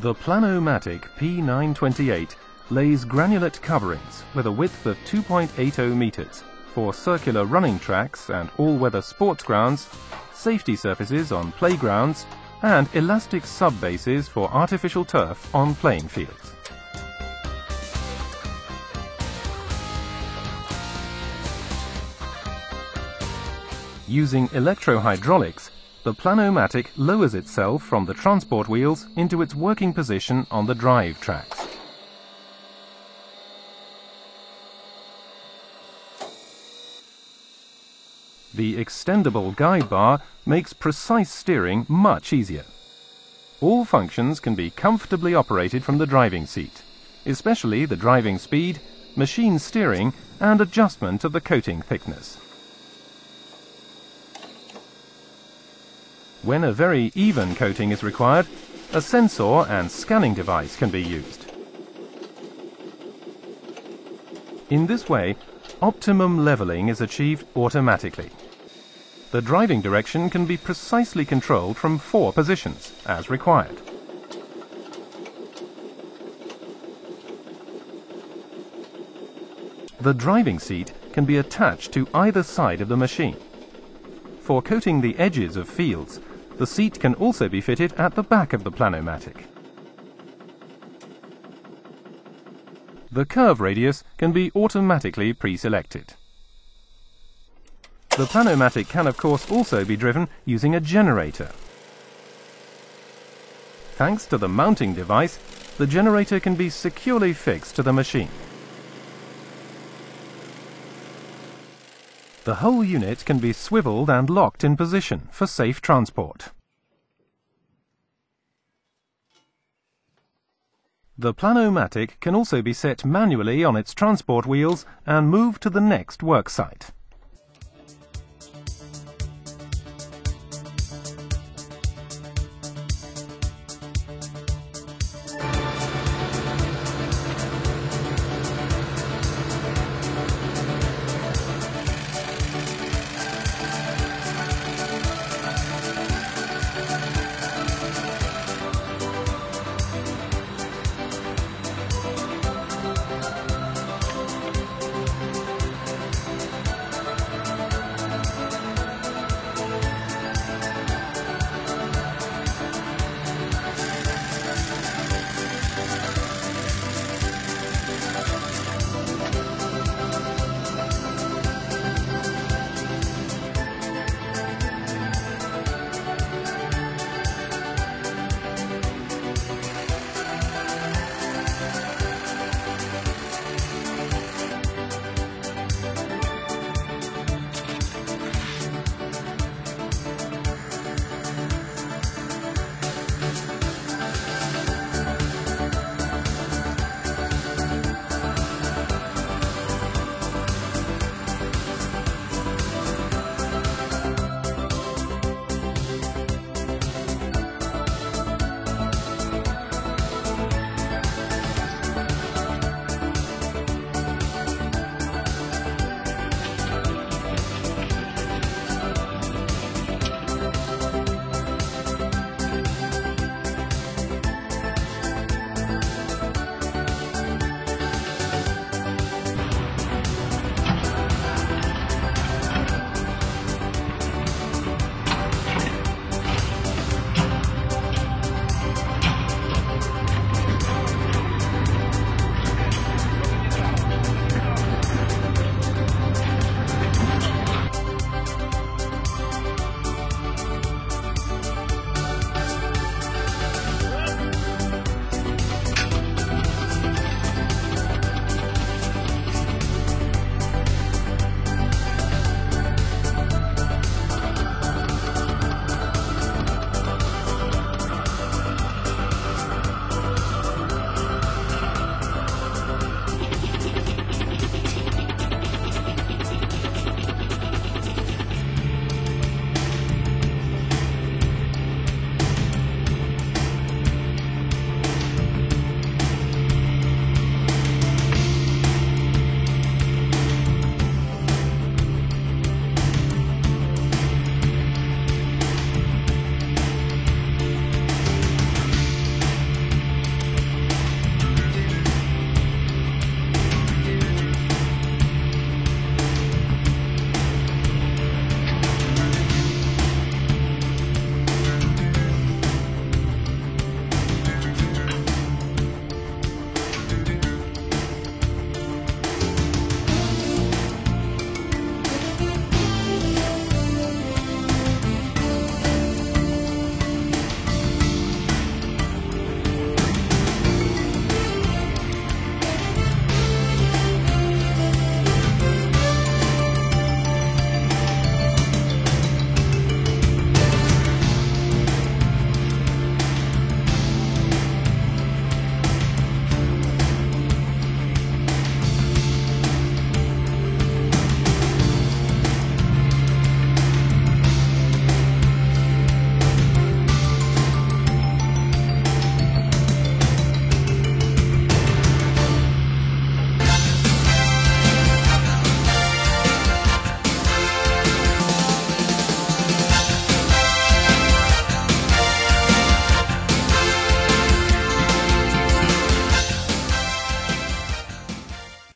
The Planomatic P928 lays granulate coverings with a width of 2.80 meters for circular running tracks and all-weather sports grounds, safety surfaces on playgrounds, and elastic sub-bases for artificial turf on playing fields. Using electrohydraulics, the Planomatic lowers itself from the transport wheels into its working position on the drive tracks. The extendable guide bar makes precise steering much easier. All functions can be comfortably operated from the driving seat, especially the driving speed, machine steering and adjustment of the coating thickness. When a very even coating is required, a sensor and scanning device can be used. In this way, optimum leveling is achieved automatically. The driving direction can be precisely controlled from four positions, as required. The driving seat can be attached to either side of the machine. For coating the edges of fields, the seat can also be fitted at the back of the Planomatic. The curve radius can be automatically pre-selected. The Planomatic can of course also be driven using a generator. Thanks to the mounting device, the generator can be securely fixed to the machine. The whole unit can be swiveled and locked in position for safe transport. The Planomatic can also be set manually on its transport wheels and moved to the next worksite.